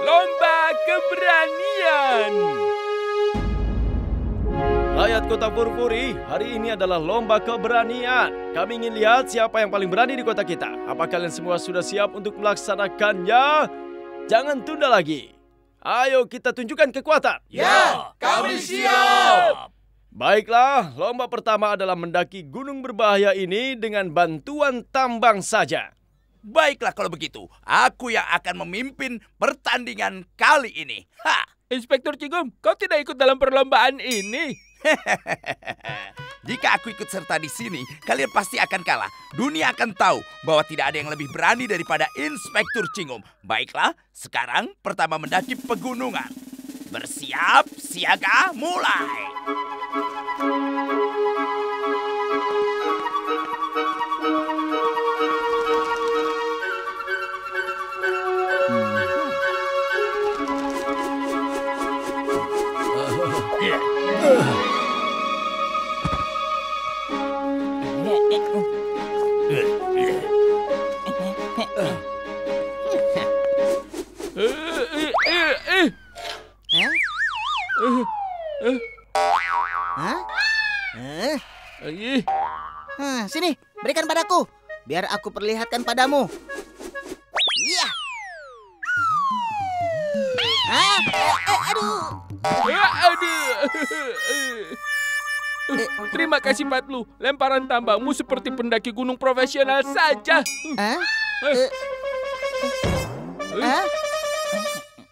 Lomba keberanian. Rakyat Kota Purpuri, hari ini adalah lomba keberanian. Kami ingin lihat siapa yang paling berani di kota kita. Apa kalian semua sudah siap untuk melaksanakannya? Jangan tunda lagi. Ayo kita tunjukkan kekuatan. Ya, kami siap. Baiklah, lomba pertama adalah mendaki gunung berbahaya ini dengan bantuan tambang saja. Baiklah kalau begitu, aku yang akan memimpin pertandingan kali ini. Ha! Inspektur Cigum, kau tidak ikut dalam perlombaan ini. Jika aku ikut serta di sini, kalian pasti akan kalah. Dunia akan tahu bahwa tidak ada yang lebih berani daripada Inspektur Cingum. Baiklah, sekarang pertama mendaki pegunungan. Bersiap, siaga, mulai. Eh, hah, sini, berikan padaku. Biar aku perlihatkan padamu. Iya. Hah? Eh, eh, aduh. Eh, aduh. Eh, Terima kasih Patlu. Lemparan tambangmu seperti pendaki gunung profesional saja. Hah? Eh, Eh, hah?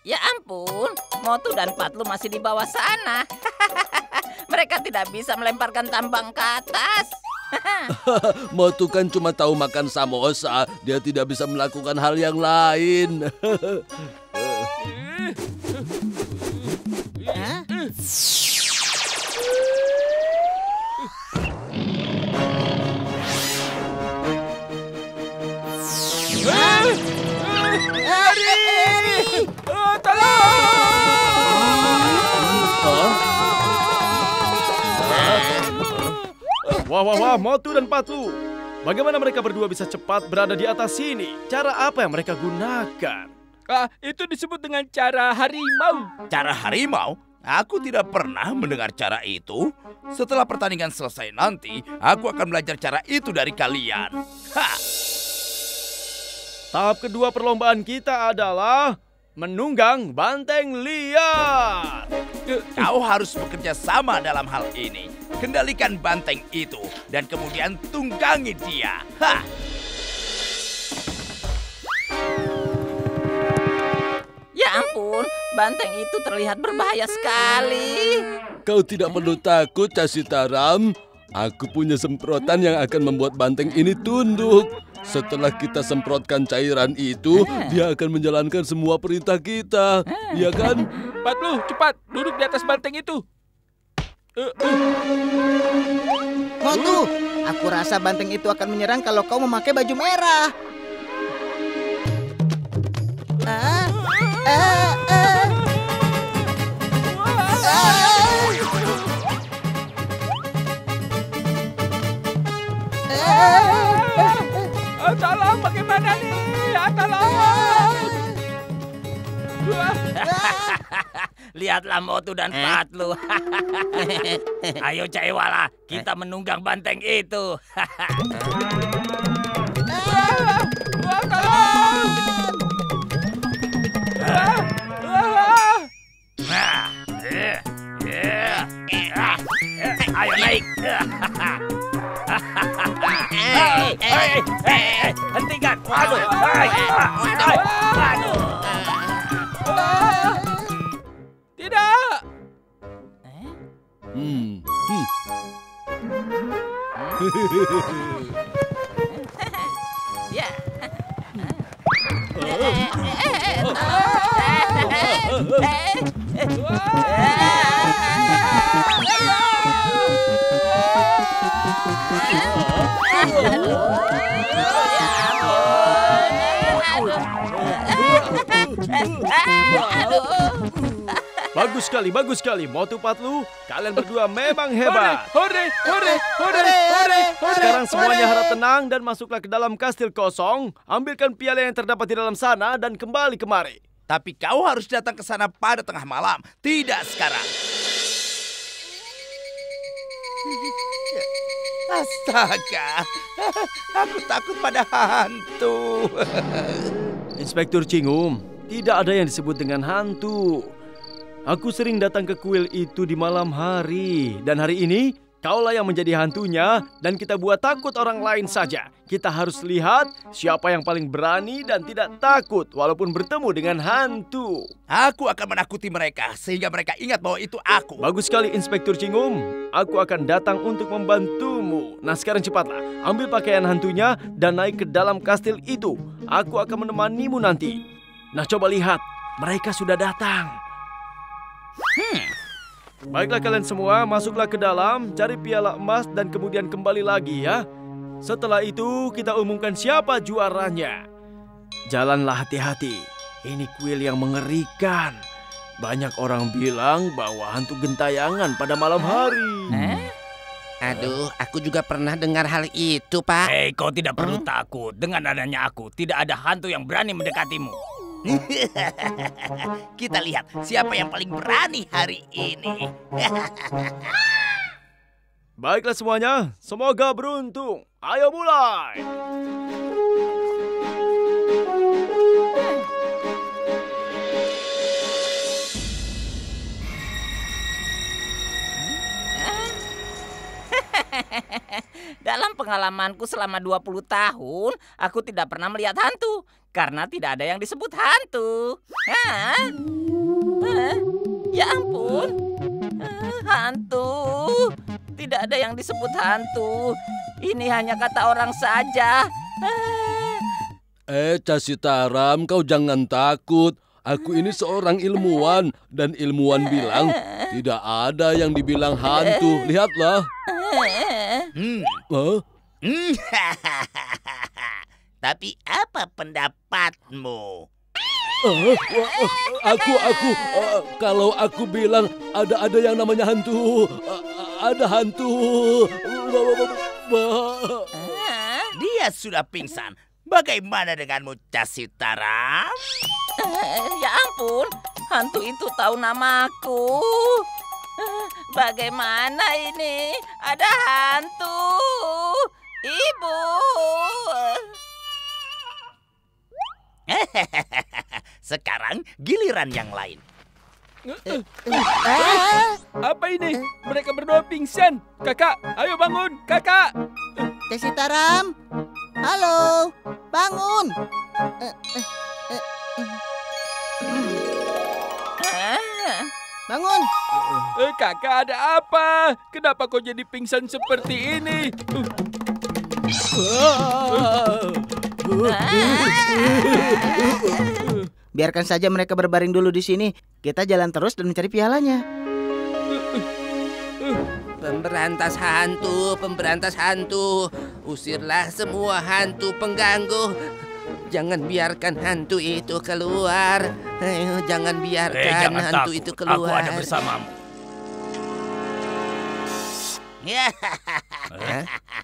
Ya ampun, Motu dan Patlu masih di bawah sana. Mereka tidak bisa melemparkan tambang ke atas. Motu kan cuma tahu makan samosa, dia tidak bisa melakukan hal yang lain. Hah? Wah, wah, wah, Motu dan Patu. Bagaimana mereka berdua bisa cepat berada di atas sini? Cara apa yang mereka gunakan? Ah, itu disebut dengan cara harimau. Cara harimau? Aku tidak pernah mendengar cara itu. Setelah pertandingan selesai nanti, aku akan belajar cara itu dari kalian. Ha! Tahap kedua perlombaan kita adalah menunggang banteng liar. Kau harus bekerja sama dalam hal ini. Kendalikan banteng itu dan kemudian tunggangi dia. Ha! Ya ampun, banteng itu terlihat berbahaya sekali. Kau tidak perlu takut, Casitaram. Aku punya semprotan yang akan membuat banteng ini tunduk. Setelah kita semprotkan cairan itu, dia akan menjalankan semua perintah kita. Iya kan? Patlu, cepat duduk di atas banteng itu. Eh, eh. Motu, aku rasa banteng itu akan menyerang kalau kau memakai baju merah. Ah, ah, Ah, tolong, bagaimana nih? Ah, tolong. Lihatlah Motu dan Patlu. Ayo Caiwala, kita menunggang banteng itu. rồi ai ai ai đi đó Yeah. Bagus sekali, bagus sekali. Motu Patlu, kalian berdua memang hebat. Hore, hore, hore, hore, hore. Sekarang semuanya harap tenang dan masuklah ke dalam kastil kosong. Ambilkan piala yang terdapat di dalam sana dan kembali kemari. Tapi kau harus datang ke sana pada tengah malam, tidak sekarang. Astaga, aku takut pada hantu. Inspektur Cingum, tidak ada yang disebut dengan hantu. Aku sering datang ke kuil itu di malam hari. Dan hari ini, kaulah yang menjadi hantunya dan kita buat takut orang lain saja. Kita harus lihat siapa yang paling berani dan tidak takut walaupun bertemu dengan hantu. Aku akan menakuti mereka sehingga mereka ingat bahwa itu aku. Bagus sekali Inspektur Cingum. Aku akan datang untuk membantumu. Nah sekarang cepatlah, ambil pakaian hantunya dan naik ke dalam kastil itu. Aku akan menemanimu nanti. Nah coba lihat, mereka sudah datang. Baiklah kalian semua, masuklah ke dalam, cari piala emas dan kemudian kembali lagi ya. Setelah itu kita umumkan siapa juaranya. Jalanlah hati-hati, ini kuil yang mengerikan. Banyak orang bilang bahwa hantu gentayangan pada malam hari. Eh? Aduh, aku juga pernah dengar hal itu, Pak. Hei, kau tidak perlu takut. Dengan adanya aku, tidak ada hantu yang berani mendekatimu. Kita lihat siapa yang paling berani hari ini. Baiklah semuanya, semoga beruntung. Ayo mulai. Dalam pengalamanku selama 20 tahun, aku tidak pernah melihat hantu. Karena tidak ada yang disebut hantu. Hah? Hah? Ya ampun. Hantu. Tidak ada yang disebut hantu. Ini hanya kata orang saja. Eh, Casitaram, kau jangan takut. Aku ini seorang ilmuwan dan ilmuwan bilang tidak ada yang dibilang hantu. Lihatlah. Hmm. Hmm. Tapi apa pendapatmu? Wah, eh, aku aku eh, kalau aku bilang ada ada yang namanya hantu. Eh, ada hantu. Dia sudah pingsan. Bagaimana denganmu, Casitaram? Eh, Ya ampun, hantu itu tahu namaku. Bagaimana ini? Ada hantu. Ibu. Sekarang giliran yang lain. Apa ini? Mereka berdua pingsan. Kakak, ayo bangun. Kakak. Tesitaram, halo, bangun. Eh, eh, Bangun. Eh, kakak ada apa? Kenapa kau jadi pingsan seperti ini? Biarkan saja mereka berbaring dulu di sini. Kita jalan terus dan mencari pialanya. Pemberantas hantu, pemberantas hantu. Usirlah semua hantu pengganggu. Jangan biarkan hantu itu keluar. Ayo, jangan biarkan jangan hantu takut. itu keluar. Aku ada bersamamu.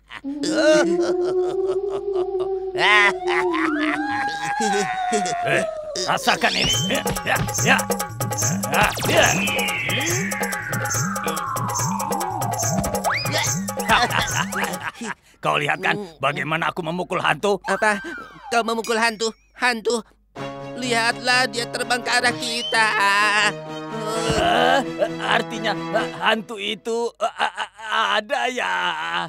Eh, rasakan ini. Ya, ya, ya. Ah, ya. Kau lihat kan bagaimana aku memukul hantu? Apa? Kau memukul hantu? Hantu? Lihatlah dia terbang ke arah kita. Eh, artinya eh, hantu itu eh, ada ya.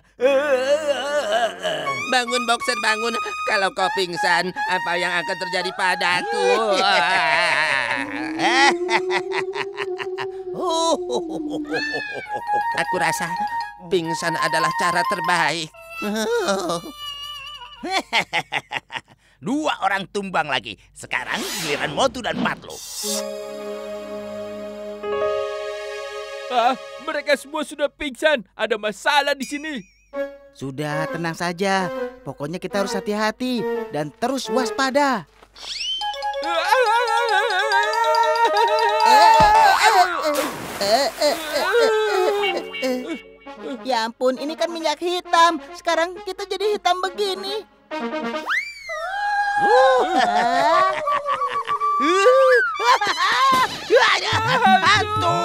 Bangun boxer bangun. Kalau kau pingsan, apa yang akan terjadi padaku? Aku rasa pingsan adalah cara terbaik. Dua orang tumbang lagi. Sekarang giliran Motu dan Patlu. Ah, mereka semua sudah pingsan. Ada masalah di sini. Sudah, tenang saja. Pokoknya kita harus hati-hati dan terus waspada. Ya ampun, ini kan minyak hitam. Sekarang kita jadi hitam begini. Hantu!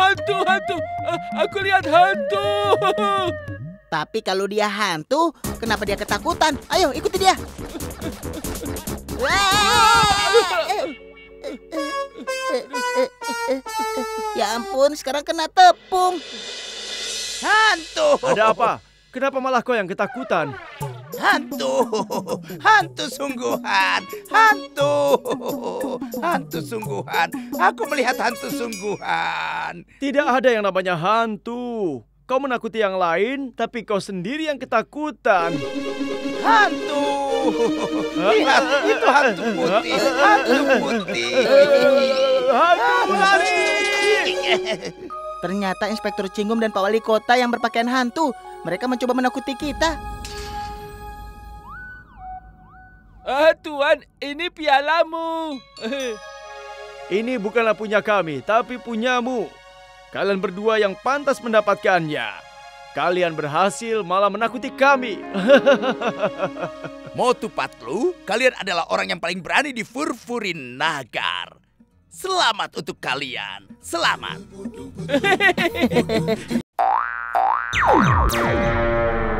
Hantu, hantu. Aku lihat hantu. Tapi kalau dia hantu, kenapa dia ketakutan? Ayo, ikuti dia. Ya ampun, sekarang kena tepung. Hantu! Ada apa? Kenapa malah kau yang ketakutan? Hantu! Hantu sungguhan! Hantu! Hantu sungguhan! Aku melihat hantu sungguhan! Tidak ada yang namanya hantu. Kau menakuti yang lain, tapi kau sendiri yang ketakutan. Hantu! Lihat, itu hantu putih! Hantu putih! Hantu lari! Ternyata Inspektur Cingum dan Pak Wali Kota yang berpakaian hantu. Mereka mencoba menakuti kita. Ah, Tuan, ini pialamu. Ini bukanlah punya kami, tapi punyamu. Kalian berdua yang pantas mendapatkannya. Kalian berhasil malah menakuti kami. Motu Patlu, kalian adalah orang yang paling berani di Furfurin Nagar. Selamat untuk kalian. Selamat.